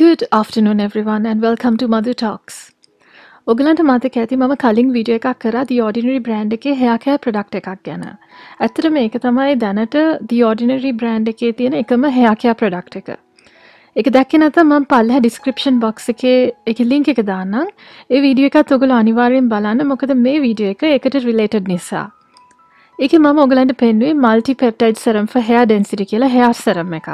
Good afternoon everyone and welcome to Mother Talks. ඔගලන්ට මතක ඇති මම කලින් වීඩියෝ එකක් කරා The Ordinary brand එකේ hair care product එකක් ගැන. ඇත්තට මේක තමයි දැනට The Ordinary brand එකේ තියෙන එකම hair care product එක. ඒක දැක්කේ නැත්නම් මම පල්ලෙහා description box එකේ ඒකේ link එක දාන්නම්. ඒ වීඩියෝ එකත් ඔයගොල්ලෝ අනිවාර්යෙන් බලන්න මොකද මේ වීඩියෝ එක ඒකට related නිසා. ඒකේ මම ඔයගලන්ට පෙන්වුවේ multi peptide serum for hair density කියලා hair serum එකක්.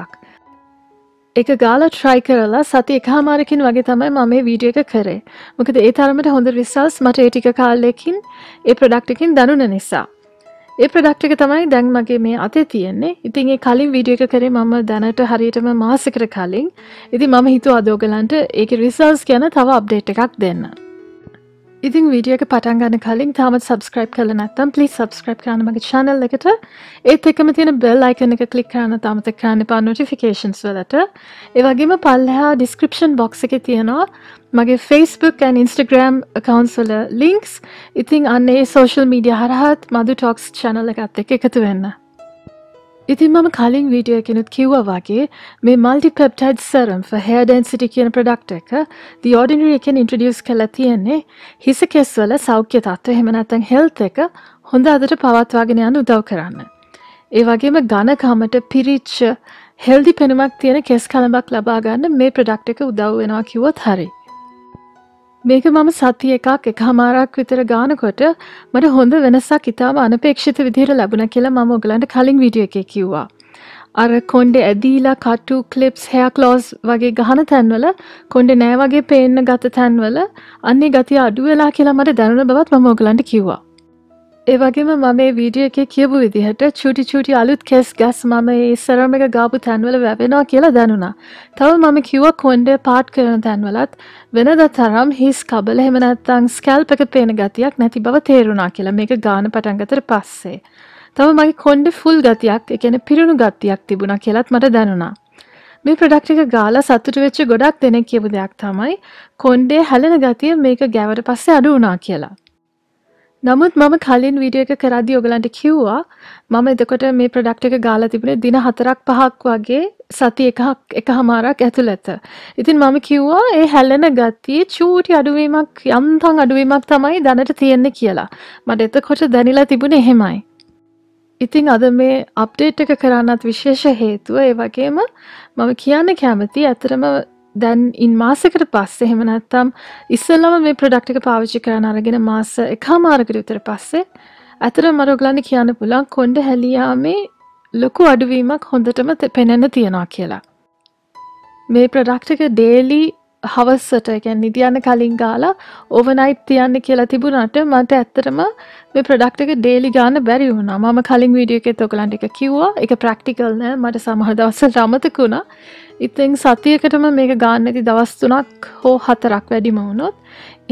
එක ගාලා ට්‍රයි කරලා සති එකහමාරකින් වගේ තමයි මම මේ වීඩියෝ එක කරේ. මොකද ඒ තරමට හොඳ රිසල්ට්ස් මට ඒ ටික කාලෙකින් ඒ ප්‍රොඩක්ට් එකකින් දැනුණ නිසා. ඒ ප්‍රොඩක්ට් එක තමයි දැන් මගේ මේ අතේ තියෙන්නේ. ඉතින් ඒ කලින් වීඩියෝ එක කරේ මම දැනට හරියටම මාසෙකට කලින්. ඉතින් මම හිතුවා අද ඔයගලන්ට ඒකේ රිසල්ට්ස් ගැන තව අප්ඩේට් එකක් දෙන්න. ඉතින් වීඩියෝ එක පටන් ගන්න කලින් තාමත් සබස්ක්‍රයිබ් කරලා නැත්නම් ප්ලීස් සබස්ක්‍රයිබ් කරන්න මගේ channel එකට. ඒත් එක්කම තියෙන bell icon එක ක්ලික් කරන්න තාමත් කරන්න එපා notifications වලට. ඒ වගේම පල්ලෙහා description box එකේ තියෙනවා මගේ Facebook and Instagram accounts වල links. ඉතින් අන්න ඒ social media හරහාත් මදු talks channel එකත් එක්ක එකතු වෙන්න. ඉතින් මම කලින් වීඩියෝ එකනුත් කිව්වා වගේ මේ multipeptide serum for hair density කියන ප්‍රොඩක්ට් එක The Ordinary එකෙන් ඉන්ට්‍රොඩියුස් කරලා තියෙන්නේ හිස කෙස්වල සෞඛ්‍ය තත්ත්ව එහෙම නැත්නම් හෙල්ත් එක හොඳ අදට පවත්වාගෙන යන්න උදව් කරන්න. ඒ වගේම ඝනකමට පිරිච්ච හෙල්දි පෙනුමක් තියෙන කෙස් කලඹක් ලබා ගන්න මේ ප්‍රොඩක්ට් එක උදව් වෙනවා කිව්වොත් හරියි. මේක මම සති එකක් එක හමාරක් විතර ගානකොට මට හොඳ වෙනසක් ඉතාම අනපේක්ෂිත විදිහට ලැබුණ කියලා මම ඔගලන්ට කලින් වීඩියෝ එකේ කිව්වා. අර කොන්්ඩේ ඇදීලා කටු කලිප්ස් හයා කලෝස් වගේ ගහන තැන්වල කොන්්ඩ නෑ වගේ පේන්න ගත තැන්වල අන්නේ ගතිය අඩු වෙලා කියලා මට දැනුන බවත් මම ඔගලන්ට කිව්වා. ඒ වගේම මම මේ වීඩියෝ එකේ කියපු විදිහට චූටි චූටි අලුත් කෙස් ගැස් මම ඒ සරම එක ගාපු තැන්වල වැවෙනවා කියලා දැනුණා. තව මම කිව්වා කොණ්ඩේ පාට් කරන තැන්වලත් වෙනද තරම් හිස් කබල එහෙම නැත්නම් ස්කැල්ප් එක පේන ගතියක් නැති බව තේරුණා කියලා මේක ගාන පටන් ගත්තට පස්සේ. තව මගේ කොණ්ඩේ ෆුල් ගතියක්, ඒ කියන්නේ පිරුණු ගතියක් තිබුණා කියලාත් මට දැනුණා. මේ ප්‍රොඩක්ට් එක ගාලා සතුටු වෙච්ච ගොඩක් දෙනෙක් කියපු දෙයක් තමයි කොණ්ඩේ හැලෙන ගතිය මේක ගෑවට පස්සේ අඩු වුණා කියලා. නමුත් මම කලින් වීඩියෝ එක කරද්දී ඔයගලන්ට කිව්වා මම එතකොට මේ ප්‍රොඩක්ට් එක ගාලා තිබුණේ දින 4ක් 5ක් වගේ සති එකක් එකහමාරක් ඇතුළත. ඉතින් මම කිව්වා ඒ හැලෙන ගතිය චූටි අඩුවීමක් යම්තම් අඩුවීමක් තමයි දැනට තියෙන්නේ කියලා. මට එතකොට දැනිලා තිබුණේ එහෙමයි. ඉතින් අද මේ අප්ඩේට් එක කරන්නත් විශේෂ හේතුව ඒ වගේම මම කියන්න කැමති ඇතරම දැන් ඉන් මාසකට පස්සේ එහෙම නැත්තම් ඉස්සෙල්ලම මේ ප්‍රොඩක්ට් එක පාවිච්චි කරන්න අරගෙන මාස එකහමාරකට විතර පස්සේ ඇතර මට ඔයගලන්ට කියන්න පුළුවන් කොණ්ඩ හැලියාමේ ලොකු අඩුවීමක් හොඳටම පෙනෙන්න තියනවා කියලා. මේ ප්‍රොඩක්ට් එක ඩේලි හවස්සට එකැන් නිදියන්න කලින් ගාලා ඕවනයිට් තියන්න කියලා තිබුණට මට ඇත්තරම මේ ප්‍රඩක්් එක ඩේලි ගාන බැරි වුණ. ම කලින් වීඩියෝ එක තොකලන්ට එක කිව්වා. එක ප්‍රක්ටිකල් නෑ. මට සමහ දවස්සල් රමතකුණා ඉතිං සතියකටම මේක ගාන්න ඇති දවස්තුනක් හෝ හතරක් වැඩිම වුණොත්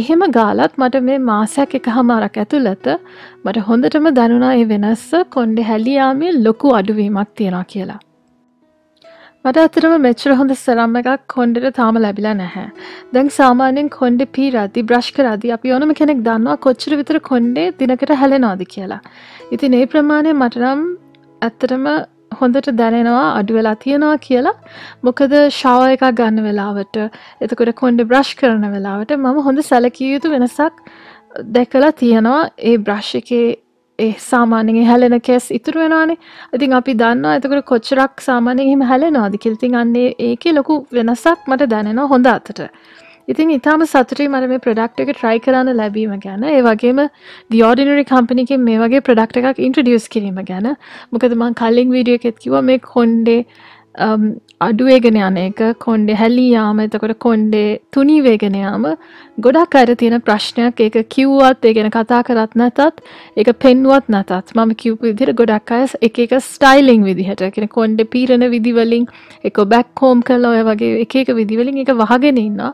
එහෙම ගාලත් මට මේ මාසයක් එක හමාරක් ඇතුළත මට හොඳටම දැනුනා ඒ වෙනස්ස කොන්්ඩ හැලියාමේ ලොකු අඩුවීමක් තියෙනවා කියලා. මට අතරම මෙච්චර හොඳ සරම් එකක් කොන්්ඩට තාම ලැබිලා නැහැ. දැන් සාමාන්‍යයෙන් කොන්්ඩ පීරදි බ්‍රශ් කරදි අපි ඕනම කෙනෙක් දන්නවා කොච්චර විතර කොන්්ඩේ දිනකට හැලෙනවාද කියලා. ඉතින් ඒ ප්‍රමාණය මටනම් ඇත්තටම හොඳට දැනෙනවා අඩුවෙලා තියෙනවා කියලා මොකද ශාව එකක් ගන්න වෙලාවට එතකොට කොන්්ඩ බ්‍රශ් කරන වෙලාවට මම හොඳ සැලකිය යුතු වෙනසක් දැකලා තියෙනවා ඒ බ්‍රශ් එකේ ඒ සාමාන්‍යයෙන් හැලෙන කෙස් ඉතුරු වෙනවානේ. ඉතින් අපි දන්නවා එතකොට කොච්චරක් සාමාන්‍යයෙන් එහෙම හැලෙනවද කියලා. ඉතින් අන්නේ ඒකේ ලොකු වෙනසක් මට දැනෙනවා හොඳ අතට. ඉතින් ඉතාම සතුටුයි මට මේ ප්‍රොඩක්ට් එක try කරන්න ලැබීම ගැන. ඒ වගේම The Ordinary Company එකෙන් මේ වගේ ප්‍රොඩක්ට් එකක් introduce කිරීම ගැන. මොකද මම කලින් වීඩියෝ එකෙත් කිව්වා මේ කොණ්ඩේ Um, අඩුවේගෙන යන එක කොන්්ඩෙ හැලී යාම එතකොට කොන්්ඩේ තුනී වේගෙන යාම ගොඩක් අර තියෙන ප්‍රශ්නයක්. ඒක කිව්වත් ඒ ගැන කතා කරත් නැතත් ඒක පෙන්ුවත් නැතත්. මම කිව්පු විදිර ගොඩක් අය එක එක ස්ටයිලිං විදිහට කෙන කොන්්ඩ පීරණ විදිවලින් එක බැක් හෝම් කල ඔය වගේ එක එක විදිවලින් එක වහගෙන ඉන්න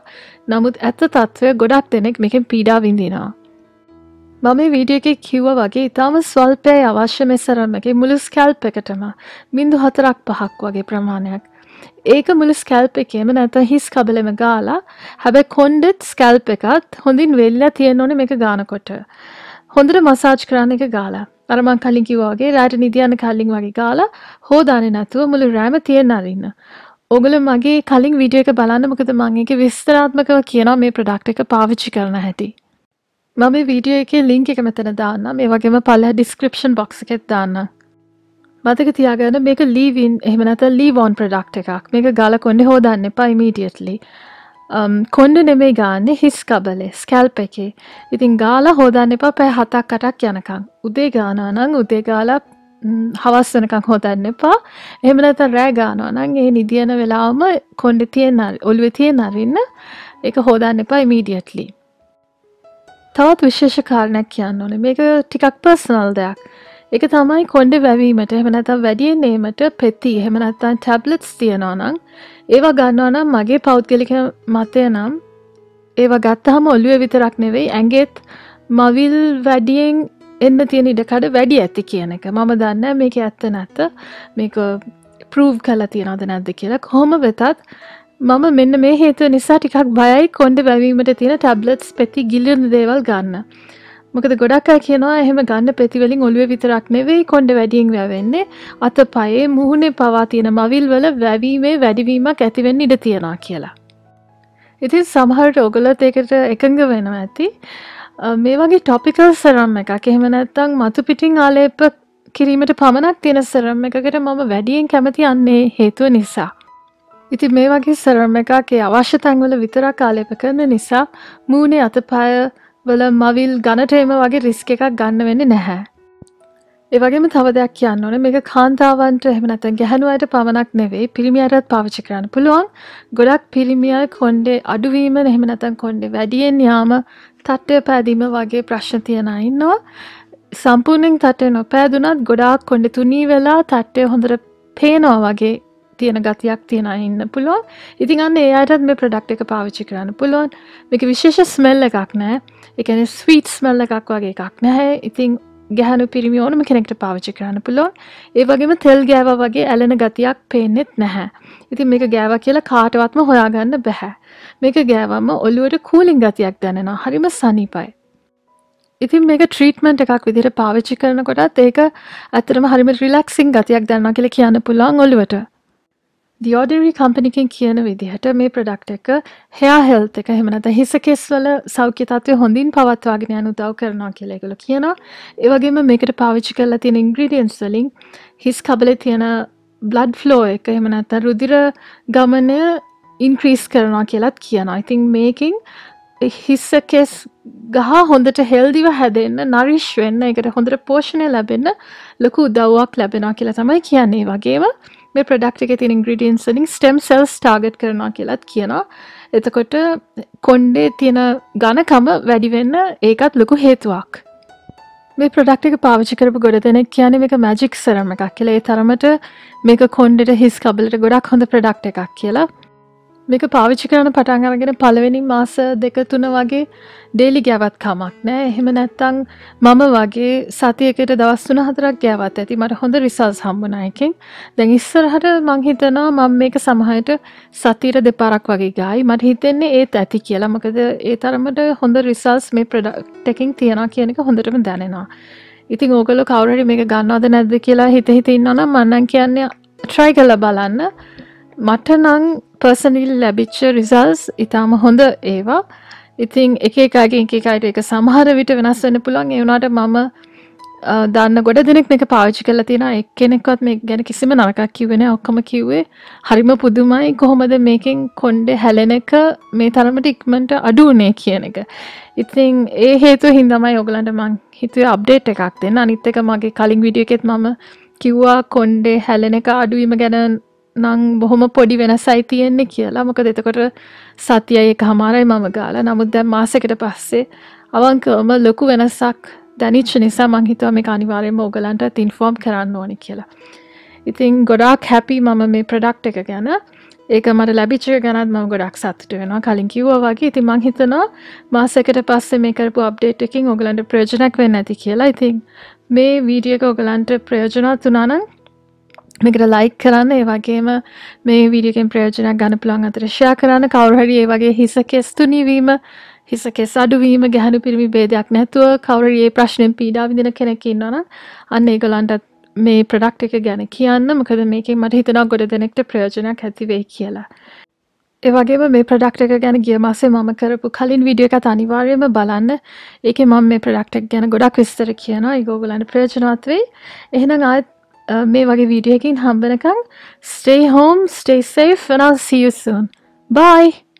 නමුත් ඇත්ත තත්ත්වය ගොඩක් දෙනෙක් මේකෙන් පීඩා විඳිනවා. මම මේ වීඩියෝ එකේ කිව්වා වගේ ඉතාම ස්වල්පයයි අවශ්‍ය මේ සරමගේ මුළු ස්කැල්ප් එකටම බිඳු හතරක් පහක් වගේ ප්‍රමාණයක්. ඒක මුළු ස්කැල්ප් එකේම නැත්නම් හිස් කබලෙම ගාලා හැබැයි කොණ්ඩෙත් ස්කැල්ප් එකත් හොඳින් වෙල්ලා තියෙන්න ඕනේ මේක ගානකොට. හොඳට මසාජ් කරන්න එක ගාලා. අර මං කලින් කිව්වා වගේ රාට නිදියන්න කලින් වගේ ගාලා හොදාන්නේ නැතුව මුළු රෑම තියන්න අරින්න. ඔගල මගේ කලින් විඩිය එක බලන්න මොකද මංගේ විස්තරාත්මකව කියනවා මේ ප්‍රඩක්් එක පාවිච්චි කරන හැටි. මම වීඩියෝ එක ලිංක එක මෙතන දාන්න. මේ වගේම පල්ල ඩිස්ක්‍රපෂන් බොක්ස එකෙත් දාන්න. මතක තියාගන්න මේක ලීවින් එහෙමනත ලීවෝන් ප්‍රඩක්් එකක්. මේක ගල කොන්න හෝදන්න එපා ඉමීඩියටලි. කොන්ඩ නෙමේ ගාන්න හිස් කබලේ ස්කැල්ප එකේ. ඉතින් ගාලා හෝදන්න එපා පැ හතක් කටක් යනකං උදේ ගානානං උදේ ගාලා හවස් වෙනකං හෝදන්න එපා. එහෙම නැත්නම් රෑ ගානවා නම් ඒ නිදියන වෙලාවම කොණ්ඩේ තියෙන ඔළුවේ තියෙන අරින්න ඒක හොදන්න එපා ඉමීඩියට්ලි තවත් විශේෂ කාරණයක් කියන්න ඕනේ. මේක ටිකක් පර්සනල් දෙයක්. ඒක තමයි කොණ්ඩේ වැවීමට එහෙම නැත්නම් වැඩියෙන් ඒමට පෙති එහෙම නැත්නම් ටැබ්ලට්ස් තියනවා නම් ඒවා ගන්නවා නම් මගේ පෞද්ගලික මතය නම් ඒවා ගත්තහම ඔල්ලුව විතරක් නෙවෙයි ඇඟෙත් මවිල් වැඩියෙන් එන්න තියෙන ඉඩකඩ වැඩි ඇති කියන එක. මම දන්න මේක ඇත්ත නැත්ත මේක ප්‍රූව් කලා තියෙනද නැද්ද කියලා. කොහොම වෙතත් මම මෙන්න මේ හේතුව නිසා ටිකක් බයයි කොන්ඩ වැැවීමට තියෙන ටැබ්ලට්ස් පෙති ගිලියන දේවල් ගන්න මොකද ගොඩක් අය කියනවා එහෙම ගන්න පෙතිවලින් ඔළුව විතරක් නෙවෙයි කොන්ඩ වැඩියෙන් වැවෙන්නේ අත පයේ මුහුණේ පවා තියෙන මවිල් වල වැවීමේ වැඩිවීමක් ඇතිවෙන්න ඉඩ තියෙනවා කියලා. ඉතින් සමහරට ඔගොලත් ඒකට එකඟ වෙනවා ඇති මේ වගේ ටොපිකල් සරම් එකක් එහෙම නැත්තං මතු පිටිං ආලේප කිරීමට පමණක් තියෙන සරම් එකකට මම වැඩියෙන් කැමති යන්නේ හේතුව නිසා. ඉති මේ වගේ සරම් එකගේ අවශ්‍ය තැන්වල විතරක් ආලේප කරන නිසා මූුණේ අතපාය වල මවිල් ගණටේම වගේ රිස්ක එකක් ගන්න වෙන්නේ නැහැ. ඒවගේම තව දෙයක් කියන්න ඕන. මේක කාන්තාවන්ට එහෙමනත ගැහනුවට පමණක් නෙවෙයි පිරිමියටත් පාවිච්චි කරන්න පුළුවන්. ගොඩක් පිරිමියල් කොන්්ඩේ අඩුවීම එහෙමනතන් කොන්්ඩේ වැඩියෙන් යාම තට්ටය පෑදීම වගේ ප්‍රශ්න තියෙන ඉන්නවා. සම්පූර්ණෙන් තටය නොපෑදුනත් ගොඩාක් කොන්ඩ තුනී වෙලා තට්ටය හොඳර පේනවා වගේ තියෙන ගතියක් තියෙන ඉන්න පුළුවන්. ඉතින් අන්න ඒ අයටත් මේ ප්‍රඩක්් එක පාවිච්චි කරන්න පුළුවන්. මේක විශේෂ ස්මෙල්ල එකක් නෑ එකන ස්වීට් ස්මල්ල එකක් වගේ එකක් නැහැ. ඉතිං ගැහනු පිරිමි ඕනම කෙනෙක්ට පාවිච්චි කරන්න පුලොන් ඒ වගේම තෙල් ගෑව වගේ ඇලෙන ගතියක් පේනෙත් නැහැ. ඉතින් මේක ගෑව කියලා කාටවත්ම හොයාගන්න බැහැ මේක ගෑවම ඔල්ලුවට කූලින් ගතියක් දැනෙනවා. හරිම සනීපයි. ඉතින් මේක ට්‍රීටමන්ට් එකක් විදිහට පාවිච්චි කරනකොටත් ඒක ඇත්තටම හරිම රිලැක්සිං ගතියක් දැනනවා කියලා කියන්න පුළුවන් ඔළුවට. දියෝඩරි කම්පනිකින් කියන විදිහට මේ ප්‍රඩක්් එක හයා හෙල්ත එක හෙමනත හිස කෙස්වල සෞඛ්‍ය තත්වය හොඳින් පවත්වාගෙන යනු දව් කරනවා කියලෙගල කියනවා. ඒවගේම මේකට පාවිච්චි කරලා තියෙන ඉංග්‍රීඩියන්ස් වලින් හිස් කබලෙ තියෙන බ්ලඩ් ෆ්ලෝ එක එහෙමනැත රුදිර ගමනය ඉන්ක්‍රීස් කරනවා කියලත් කියනවා. ඉතින් මේකින් හිස්ස කෙස් ගහ හොඳට හෙල්දිව හැදෙන්න්න නරිශ් වෙන්න එකට හොඳට පෝෂණය ලැබෙන්න ලොකු උදව්වක් ලැබෙනවා කියලා තමයි කියන්නේ. වගේම මේ ප්‍රඩක්් එක තින් ඉන්ග්‍රඩියන්ස් වලින් ස්ටෙම් සෙල්ස් ටාගට් කරනවා කියලත් කියනවා. එතකොට කොන්්ඩේ තියෙන ගණකම වැඩිවෙන්න ඒකත් ලොකු හේතුවක්. මේ ප්‍රඩක්් එක පාවිචි කරපු ගොඩ දෙනෙක් කියන එක මැජික් සරම එකක් කියලා. ඒ තරමට මේක කොන්්ඩට හිස් කබලට ගොඩක් හොඳ ප්‍රඩක්් එකක් කියලා. මේක පාවිච්චි කරන පටන් අරගෙන පළවෙනි මාස දෙක තුන වගේ ඩේලි ගැවත් කමක් නෑ. එහෙම නැත්තං මම වගේ සතියකට දවස් තුන හතරක් ගැවත් ඇති. මට හොඳ රිසල්ස් හම්බුනයකින් දැන් ඉස්සරහට මං හිතනවා මම මේක සමහයට සතීර දෙපාරක් වගේ ගයි. මට හිතෙන්නේ ඒත් ඇති කියලා. මකද ඒ තරමට හොඳ රිසල්ස් මේ ප්‍රඩක්ටකින් තියෙනවා කියන එක හොඳටම දැනෙනවා. ඉතින් ඕගලො කවුරට මේක ගන්නවද නැද්ද කියලා හිත හිත ඉන්නවනම් මන්නන් කියන්නේ ට්‍රයි කල බලන්න. මට නං පර්සනිල් ලැබිච්ච රිසල්ස් ඉතාම හොඳ ඒවා. ඉතින් එක එකගේ එකකට එක සමහර විට වෙනස් වෙන පුළන් ඒවුණට මම දන්න ගොඩ දෙනෙක් එක පාවිච්චි කල තියෙන එක් කෙනෙක්වත් මේ ගැන කිසිම නරකක් කිවෙන ඔක්කම කිව්වේ හරිම පුදුමයි. කොහොමද මේකෙන් කොන්්ඩෙ හැලෙන එක මේ තරමට ඉක්මට අඩුවනේ කියන එක. ඉතින් ඒ හේතු හින්දමයි ඔගලන්ට මං හිතුව අප්ඩේට් එකක් දෙන්න. අනිත් එක මගේ කලින් විඩිය එකෙත් මම කිව්වා කොන්්ඩේ හැලෙන එක අඩුවීම ගැන නං බොහොම පොඩි වෙනසයි තියෙන්නේ කියලා. මොක දෙතකොට සතියයි එක හමාරයි මම ගාලා. නමුත් දැන් මාසකට පස්සේ අවංකවම ලොකු වෙනසක් දැනිච්ච නිසා මං හිතුවා මේක අනිවාර්යෙන්ම ඕගලන්ට ඉන්ෆෝම් කරන්න ඕනි කියලා. ඉතින් ගොඩාක් හැපි මම මේ ප්‍රඩක්් එක ගැන. ඒක මට ලැබිච්චය ගැනත් ම ගොඩක් සත්ට වෙනවා. කලින් කිව්ව වගේ. ඉති මං හිතනවා මාසකට පස්සේ මේ කරපු අප්ඩේට් එකින් ඔගලන්ට ප්‍රයෝජනක් වෙන්න ඇති කියලා. ඉතින් මේ වීඩියක ඔගලන්ට ප්‍රයෝජනත් තුනානන් මේකට ලයික් කරන්න ඒ වගේම මේ වීඩියකෙන් ප්‍රයෝජනයක් ගන්න පුළුවන් අතර ෂෙයා කරන්න. කවුරුහරි ඒ වගේ හිස කෙස් තුනීවීම හිස කෙස් අඩුවීම ගැහණු පිරිමි ભેදයක් නැතුව කවුරු ඒ ප්‍රශ්නෙන් පීඩා විඳින කෙනෙක් ඉන්නවනම් අන්න ඒගොල්ලන්ටත් මේ ප්‍රඩක්් එක ගැන කියන්න. මොකද මේකින් මට හිතනවා ගොඩ දෙනෙක්ට ප්‍රයෝජනයක් ඇතිවෙයි කියලා. ඒවගේම මේ ප්‍රඩක්් එක ගැන ගිය මාසේ මම කරපු කලින් විඩිය එකත් අනිවාර්යම බලන්න. ඒක මම මේ ප්‍රඩක්ටක් ගැන ගොඩක් විස්තර කියනවා. ඒගෝගලන්න ප්‍රයෝජනවත් වෙයි. එහෙනම් ආත් මේ වගේ වීඩියකින් හම්බනකම් stay home stay safe and I'll see you soon. Bye!